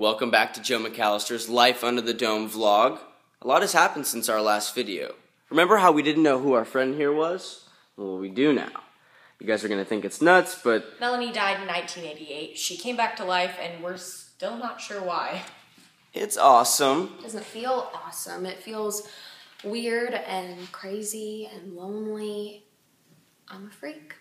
Welcome back to Joe McAllister's Life Under the Dome vlog. A lot has happened since our last video. Remember how we didn't know who our friend here was? Well, we do now. You guys are gonna think it's nuts, but Melanie died in 1988. She came back to life, and we're still not sure why. it's awesome. doesn't feel awesome. It feels weird and crazy and lonely. I'm a freak.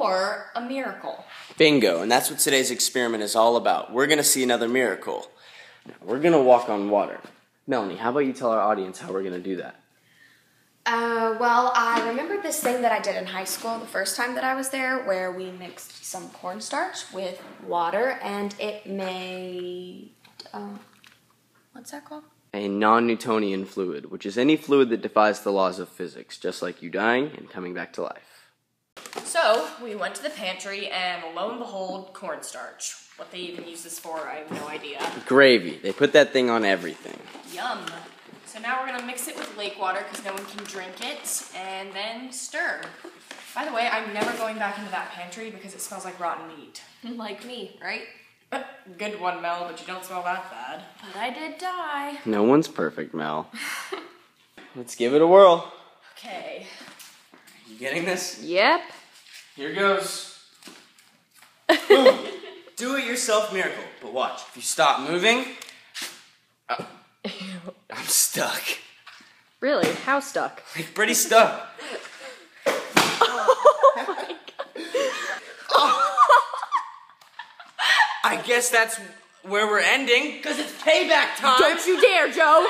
Or a miracle. Bingo, and that's what today's experiment is all about. We're gonna see another miracle. Now, we're gonna walk on water. Melanie, how about you tell our audience how we're gonna do that? Uh, well, I remember this thing that I did in high school the first time that I was there, where we mixed some cornstarch with water, and it made um, what's that called? A non Newtonian fluid, which is any fluid that defies the laws of physics, just like you dying and coming back to life. So, we went to the pantry, and lo and behold, cornstarch. What they even use this for, I have no idea. Gravy. They put that thing on everything. Yum. So now we're gonna mix it with lake water because no one can drink it, and then stir. By the way, I'm never going back into that pantry because it smells like rotten meat. Like me, right? Good one, Mel, but you don't smell that bad. But I did die. No one's perfect, Mel. Let's give it a whirl. Okay. You getting this? Yep. Here goes. Boom. Do it yourself miracle. But watch, if you stop moving, uh, I'm stuck. Really? How stuck? Like pretty stuck. I guess that's where we're ending, because it's payback time. Don't you dare, Joe!